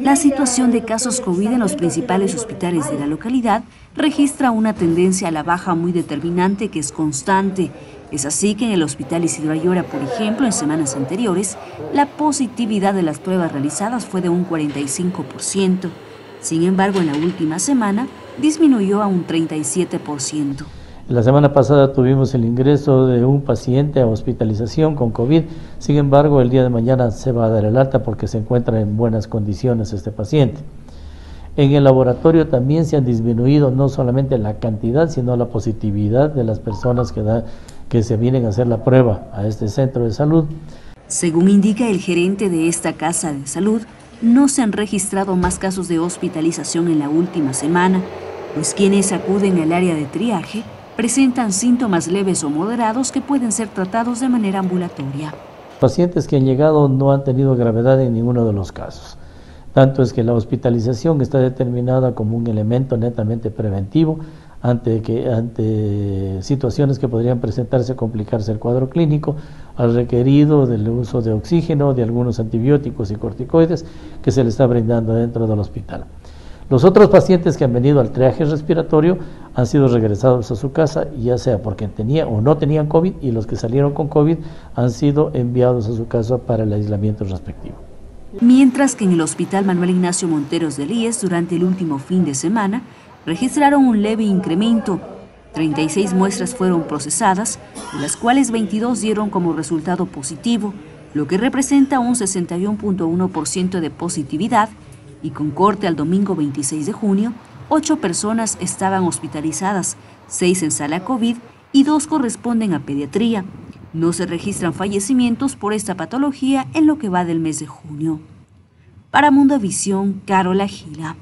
La situación de casos COVID en los principales hospitales de la localidad registra una tendencia a la baja muy determinante que es constante. Es así que en el Hospital Isidro Ayora, por ejemplo, en semanas anteriores, la positividad de las pruebas realizadas fue de un 45%. Sin embargo, en la última semana disminuyó a un 37%. La semana pasada tuvimos el ingreso de un paciente a hospitalización con COVID, sin embargo el día de mañana se va a dar el alta porque se encuentra en buenas condiciones este paciente. En el laboratorio también se han disminuido no solamente la cantidad, sino la positividad de las personas que, se vienen a hacer la prueba a este centro de salud. Según indica el gerente de esta casa de salud, no se han registrado más casos de hospitalización en la última semana, pues quienes acuden al área de triaje presentan síntomas leves o moderados que pueden ser tratados de manera ambulatoria. Pacientes que han llegado no han tenido gravedad en ninguno de los casos. Tanto es que la hospitalización está determinada como un elemento netamente preventivo ante, que, ante situaciones que podrían presentarse, complicarse el cuadro clínico, al requerido del uso de oxígeno, de algunos antibióticos y corticoides que se le está brindando dentro del hospital. Los otros pacientes que han venido al triaje respiratorio han sido regresados a su casa, ya sea porque tenían o no tenían COVID, y los que salieron con COVID han sido enviados a su casa para el aislamiento respectivo. Mientras que en el Hospital Manuel Ignacio Monteros de Líes, durante el último fin de semana, registraron un leve incremento. 36 muestras fueron procesadas, de las cuales 22 dieron como resultado positivo, lo que representa un 61.1% de positividad y con corte al domingo 26 de junio, ocho personas estaban hospitalizadas, seis en sala COVID y dos corresponden a pediatría. No se registran fallecimientos por esta patología en lo que va del mes de junio. Para Mundo Visión, Carola Gila.